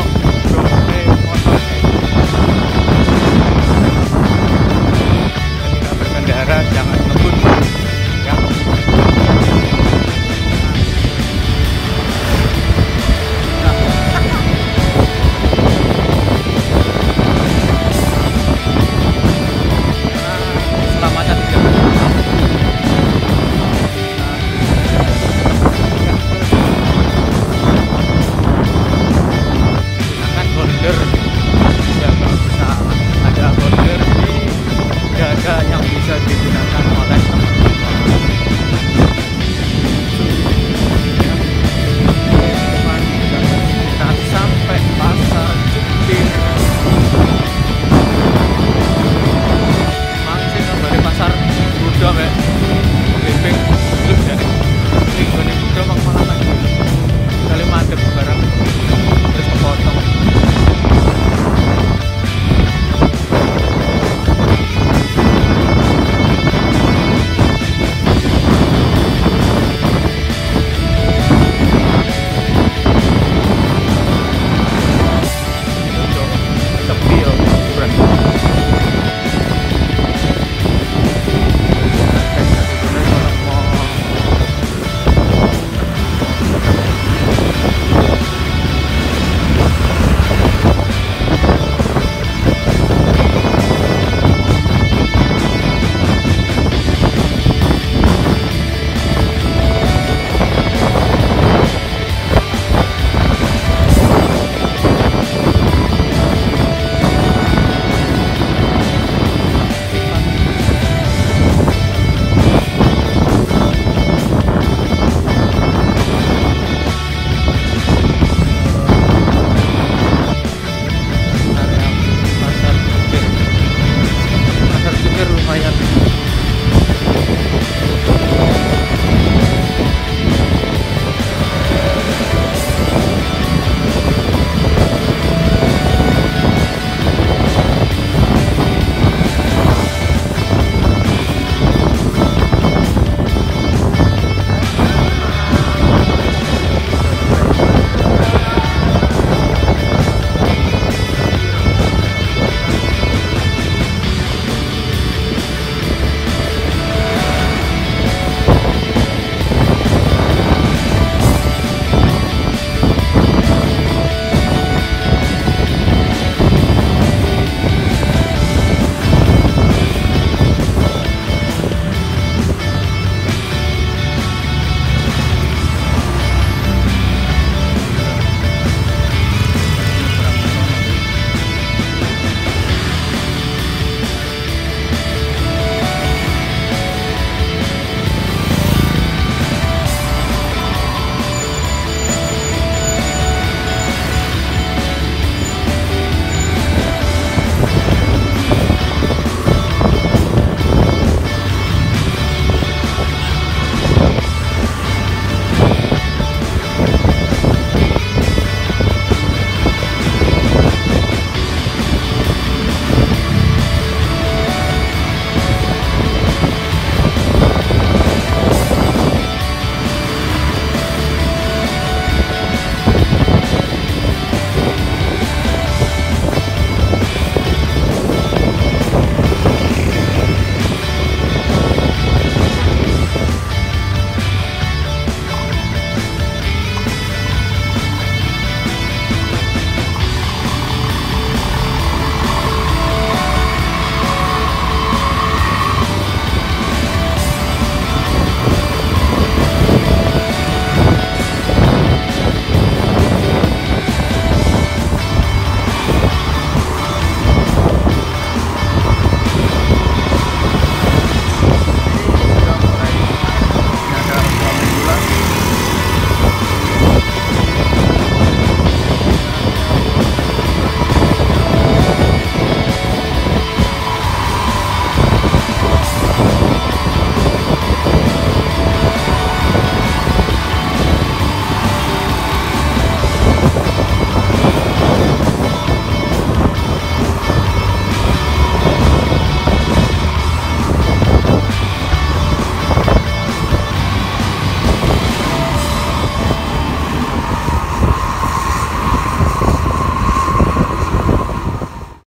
April.